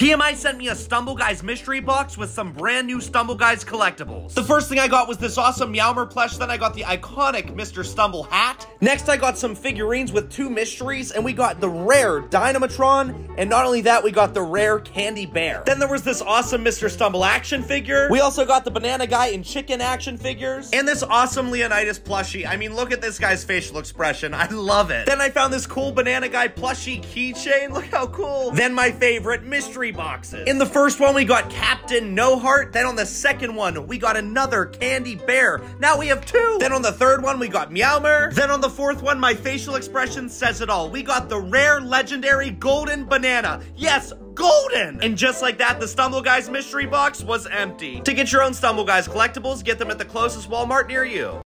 PMI sent me a Stumble Guys mystery box with some brand new Stumble Guys collectibles. The first thing I got was this awesome Meowmer plush, then I got the iconic Mr. Stumble hat. Next, I got some figurines with two mysteries, and we got the rare Dynamatron, and not only that, we got the rare Candy Bear. Then there was this awesome Mr. Stumble action figure. We also got the Banana Guy and Chicken action figures, and this awesome Leonidas plushie. I mean, look at this guy's facial expression. I love it. Then I found this cool Banana Guy plushie keychain. Look how cool. Then my favorite, mystery boxes. In the first one, we got Captain No Heart. Then on the second one, we got another Candy Bear. Now we have two. Then on the third one, we got Meowmer. Then on the fourth one, my facial expression says it all. We got the rare, legendary Golden Banana. Yes, golden! And just like that, the Stumble Guys mystery box was empty. To get your own Stumble Guys collectibles, get them at the closest Walmart near you.